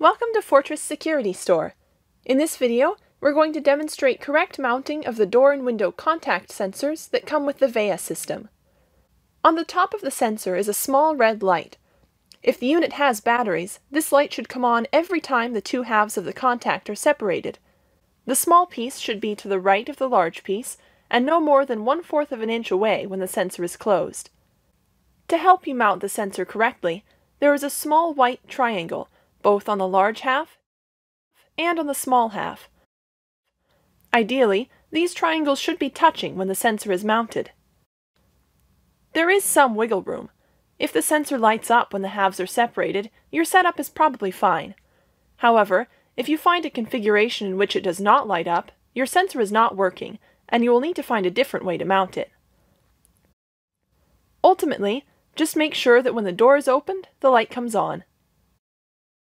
Welcome to Fortress Security Store. In this video, we're going to demonstrate correct mounting of the door and window contact sensors that come with the VEA system. On the top of the sensor is a small red light. If the unit has batteries, this light should come on every time the two halves of the contact are separated. The small piece should be to the right of the large piece, and no more than one-fourth of an inch away when the sensor is closed. To help you mount the sensor correctly, there is a small white triangle, both on the large half and on the small half. Ideally, these triangles should be touching when the sensor is mounted. There is some wiggle room. If the sensor lights up when the halves are separated, your setup is probably fine. However, if you find a configuration in which it does not light up, your sensor is not working, and you will need to find a different way to mount it. Ultimately, just make sure that when the door is opened, the light comes on.